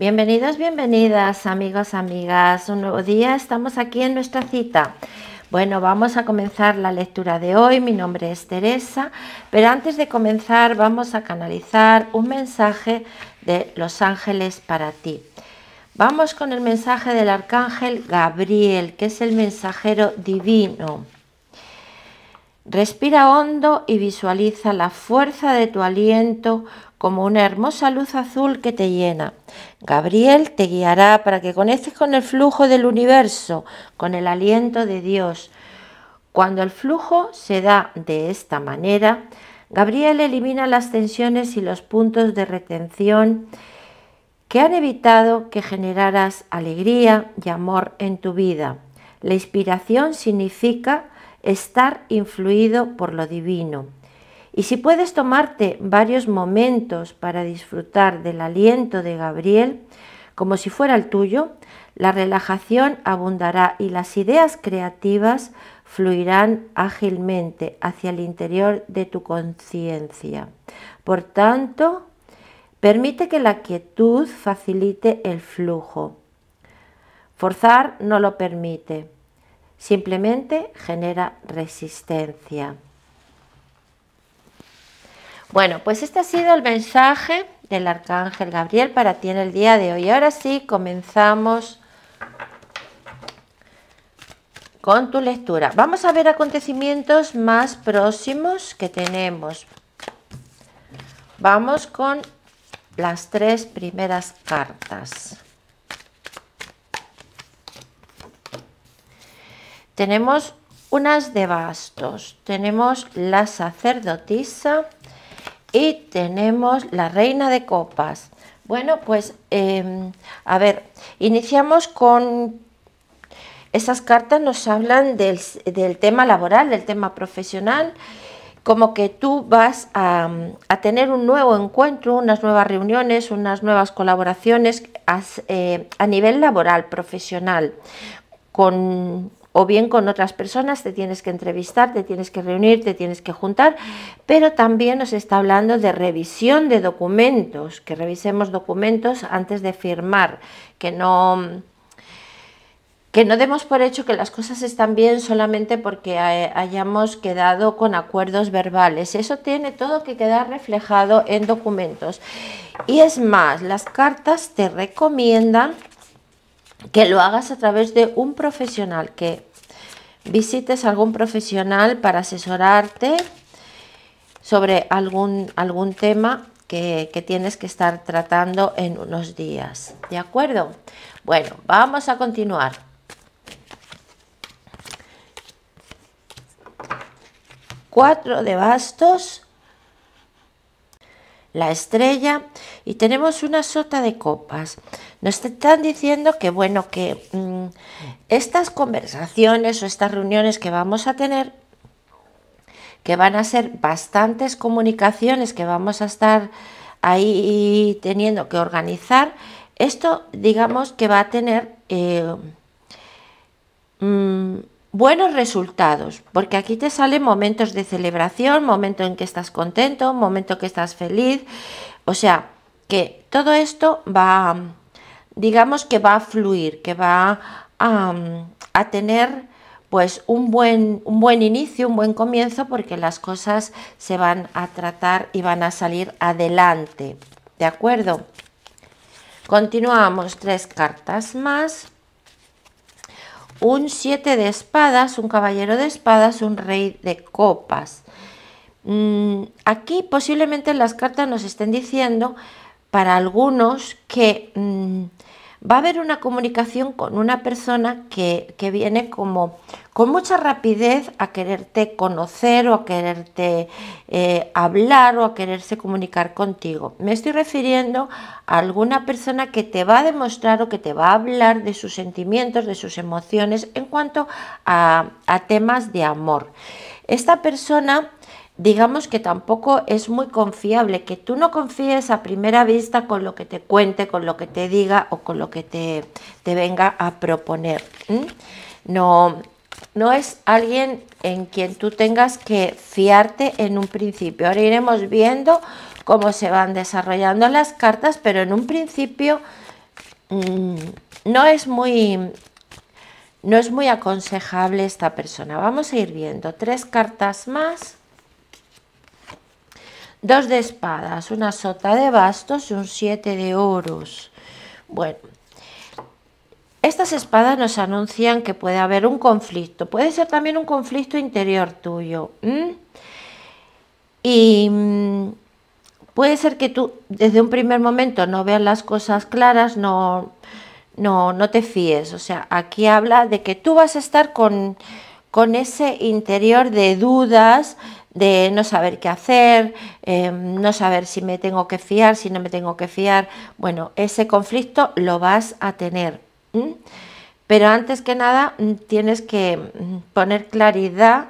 Bienvenidos, bienvenidas, amigos, amigas. Un nuevo día, estamos aquí en nuestra cita. Bueno, vamos a comenzar la lectura de hoy. Mi nombre es Teresa, pero antes de comenzar vamos a canalizar un mensaje de los ángeles para ti. Vamos con el mensaje del arcángel Gabriel, que es el mensajero divino. Respira hondo y visualiza la fuerza de tu aliento como una hermosa luz azul que te llena. Gabriel te guiará para que conectes con el flujo del universo, con el aliento de Dios. Cuando el flujo se da de esta manera, Gabriel elimina las tensiones y los puntos de retención que han evitado que generaras alegría y amor en tu vida. La inspiración significa estar influido por lo divino. Y si puedes tomarte varios momentos para disfrutar del aliento de Gabriel, como si fuera el tuyo, la relajación abundará y las ideas creativas fluirán ágilmente hacia el interior de tu conciencia. Por tanto, permite que la quietud facilite el flujo. Forzar no lo permite simplemente genera resistencia. Bueno, pues este ha sido el mensaje del arcángel Gabriel para ti en el día de hoy. Ahora sí, comenzamos con tu lectura. Vamos a ver acontecimientos más próximos que tenemos. Vamos con las tres primeras cartas. Tenemos unas de bastos, tenemos la sacerdotisa y tenemos la reina de copas. Bueno, pues em, a ver, iniciamos con esas cartas nos hablan del, tema laboral, del tema profesional, como que tú vas a, tener un nuevo encuentro, unas nuevas reuniones, unas nuevas colaboraciones a, eh, a nivel laboral, profesional, con o bien con otras personas, te tienes que entrevistar, te tienes que reunir, te tienes que juntar, pero también nos está hablando de revisión de documentos, que revisemos documentos antes de firmar, que no que no demos por hecho que las cosas están bien solamente porque hayamos quedado con acuerdos verbales. Eso tiene todo que quedar reflejado en documentos. Y es más, las cartas te recomiendan que lo hagas a través de un profesional, que visites algún profesional para asesorarte sobre algún, algún tema que, que, tienes que estar tratando en unos días. ¿De acuerdo? Bueno, vamos a continuar. Cuatro de bastos la estrella y tenemos una sota de copas. Nos están diciendo que, bueno, que mm, estas conversaciones o estas reuniones que vamos a tener, que van a ser bastantes comunicaciones que vamos a estar ahí teniendo que organizar, esto digamos que va a tener eh, mm, buenos resultados, porque aquí te salen momentos de celebración, momento en que estás contento, momento que estás feliz, o sea, que todo esto va, digamos que va a fluir, que va a, a tener pues un buen, un buen inicio, un buen comienzo, porque las cosas se van a tratar y van a salir adelante, ¿de acuerdo? Continuamos tres cartas más un siete de espadas, un caballero de espadas, un rey de copas. Mm, aquí posiblemente las cartas nos estén diciendo para algunos que mm, va a haber una comunicación con una persona que, viene como con mucha rapidez a quererte conocer o a quererte eh, hablar o a quererse comunicar contigo. Me estoy refiriendo a alguna persona que te va a demostrar o que te va a hablar de sus sentimientos, de sus emociones en cuanto a temas de amor. Esta persona digamos que tampoco es muy confiable, que tú no confíes a primera vista con lo que te cuente, con lo que te diga o con lo que te, te venga a proponer. No, no es alguien en quien tú tengas que fiarte en un principio. Ahora iremos viendo cómo se van desarrollando las cartas, pero en un principio mm, no es muy no es muy aconsejable esta persona. Vamos a ir viendo tres cartas más. Dos de espadas, una sota de bastos y un siete de oros. Bueno, estas espadas nos anuncian que puede haber un conflicto. Puede ser también un conflicto interior tuyo. Y mm, puede ser que tú desde un primer momento no veas las cosas claras, no, no, no te fíes. O sea, aquí habla de que tú vas a estar con, con ese interior de dudas, de no saber qué hacer, em, no saber si me tengo que fiar, si no me tengo que fiar. Bueno, ese conflicto lo vas a tener. Pero antes que nada mm, tienes que mm, poner claridad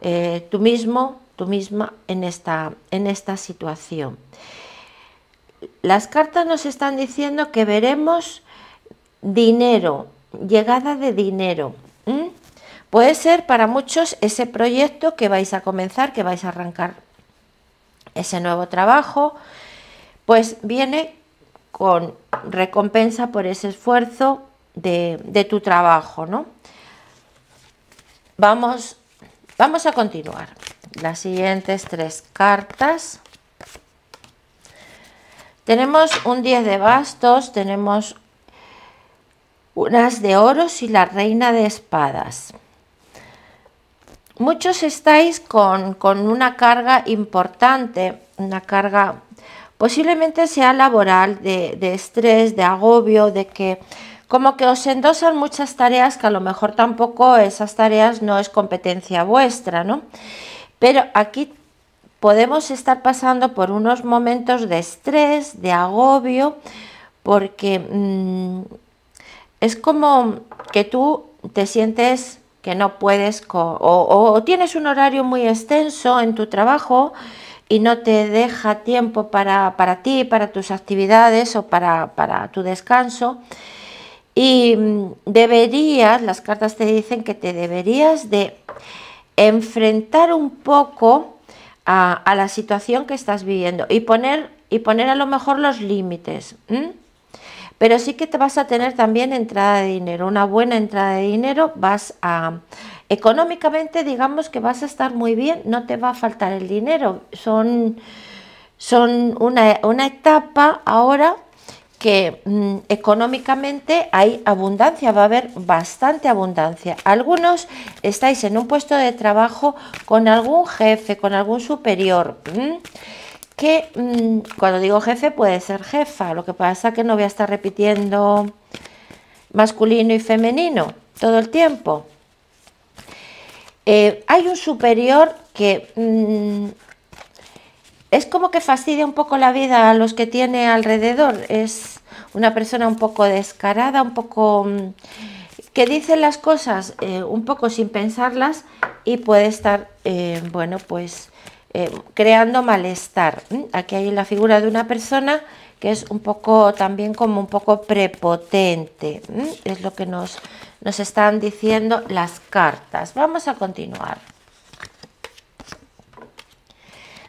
eh, tú mismo, tú misma en esta, en esta situación. Las cartas nos están diciendo que veremos dinero, llegada de dinero. Puede ser para muchos ese proyecto que vais a comenzar, que vais a arrancar ese nuevo trabajo, pues viene con recompensa por ese esfuerzo de, tu trabajo, ¿no? Vamos, vamos a continuar. Las siguientes tres cartas. Tenemos un 10 de bastos, tenemos unas de oros y la reina de espadas. Muchos estáis con, una carga importante, una carga posiblemente sea laboral, de, de, estrés, de agobio, de que como que os endosan muchas tareas que a lo mejor tampoco esas tareas no es competencia vuestra, ¿no? Pero aquí podemos estar pasando por unos momentos de estrés, de agobio, porque mm, es como que tú te sientes que no puedes o, tienes un horario muy extenso en tu trabajo y no te deja tiempo para, para ti, para tus actividades o para, para tu descanso. Y mm, deberías, las cartas te dicen que te deberías de enfrentar un poco a, la situación que estás viviendo y poner, y poner a lo mejor los límites pero sí que te vas a tener también entrada de dinero, una buena entrada de dinero, vas a, económicamente digamos que vas a estar muy bien, no te va a faltar el dinero, son, son una, etapa ahora que mm, económicamente hay abundancia, va a haber bastante abundancia. Algunos estáis en un puesto de trabajo con algún jefe, con algún superior que mm, cuando digo jefe puede ser jefa, lo que pasa que no voy a estar repitiendo masculino y femenino todo el tiempo. Eh, hay un superior que mm, es como que fastidia un poco la vida a los que tiene alrededor. Es una persona un poco descarada, un poco mm, que dice las cosas eh, un poco sin pensarlas y puede estar, eh, bueno, pues eh, creando malestar. Aquí hay la figura de una persona que es un poco también como un poco prepotente. Es lo que nos, nos están diciendo las cartas. Vamos a continuar.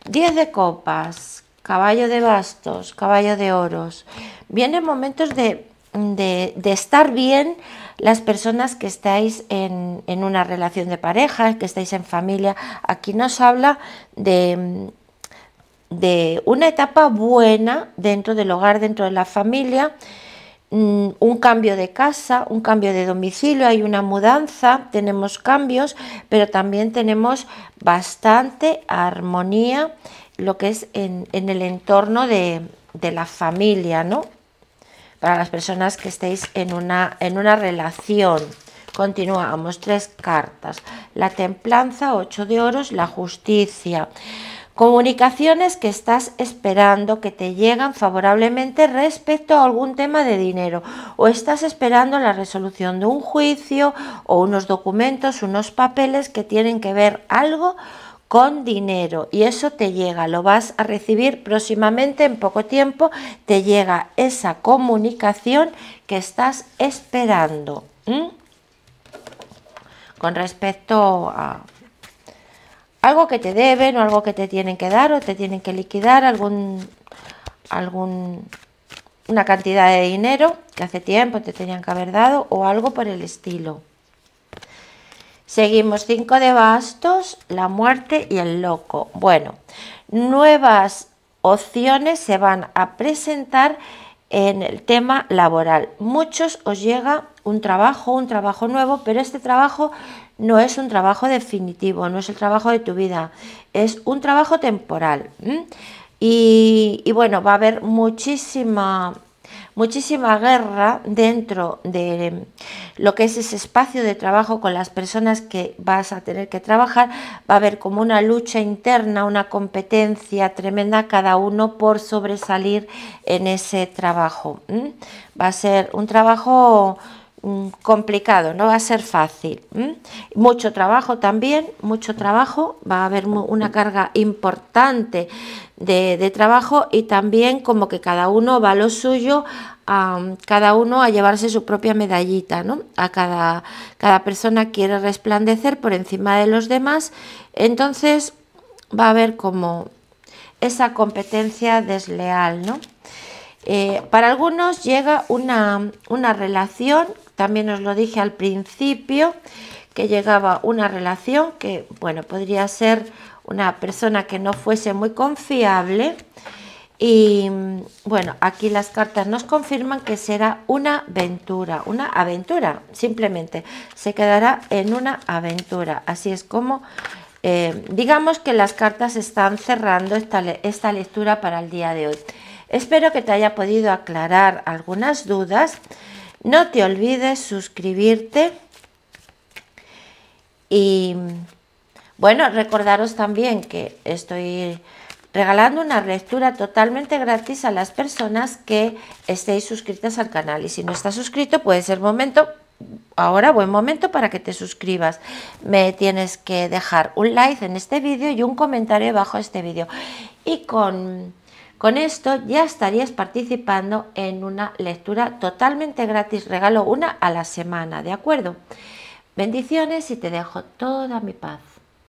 Diez de copas, caballo de bastos, caballo de oros. Vienen momentos de, de, estar bien las personas que estáis en, una relación de pareja, que estáis en familia, aquí nos habla de, de una etapa buena dentro del hogar, dentro de la familia, mm, un cambio de casa, un cambio de domicilio, hay una mudanza, tenemos cambios, pero también tenemos bastante armonía, lo que es en, el entorno de, de la familia, ¿no? Para las personas que estéis en una, en una relación. Continuamos, tres cartas. La templanza, ocho de oros, la justicia. Comunicaciones que estás esperando que te llegan favorablemente respecto a algún tema de dinero o estás esperando la resolución de un juicio o unos documentos, unos papeles que tienen que ver algo con dinero y eso te llega, lo vas a recibir próximamente en poco tiempo, te llega esa comunicación que estás esperando. Con respecto a algo que te deben o algo que te tienen que dar o te tienen que liquidar, algún, algún una cantidad de dinero que hace tiempo te tenían que haber dado o algo por el estilo. Seguimos cinco de bastos, la muerte y el loco. Bueno, nuevas opciones se van a presentar en el tema laboral. Muchos os llega un trabajo, un trabajo nuevo, pero este trabajo no es un trabajo definitivo, no es el trabajo de tu vida, es un trabajo temporal. Y, bueno, va a haber muchísima muchísima guerra dentro de lo que es ese espacio de trabajo con las personas que vas a tener que trabajar. Va a haber como una lucha interna, una competencia tremenda cada uno por sobresalir en ese trabajo. Va a ser un trabajo complicado, no va a ser fácil. Mucho trabajo también, mucho trabajo, va a haber una carga importante de, trabajo y también como que cada uno va a lo suyo, a, cada uno a llevarse su propia medallita, ¿no? A cada, cada persona quiere resplandecer por encima de los demás, entonces va a haber como esa competencia desleal, ¿no? Eh, para algunos llega una, una relación, también os lo dije al principio, que llegaba una relación que, bueno, podría ser una persona que no fuese muy confiable. Y bueno, aquí las cartas nos confirman que será una aventura, una aventura, simplemente se quedará en una aventura. Así es como, eh, digamos que las cartas están cerrando esta, esta lectura para el día de hoy. Espero que te haya podido aclarar algunas dudas. No te olvides suscribirte y bueno, recordaros también que estoy regalando una lectura totalmente gratis a las personas que estéis suscritas al canal. Y si no estás suscrito, puede ser momento, ahora buen momento para que te suscribas. Me tienes que dejar un like en este vídeo y un comentario bajo este vídeo. Y con, con esto ya estarías participando en una lectura totalmente gratis. Regalo una a la semana, ¿de acuerdo? Bendiciones y te dejo toda mi paz.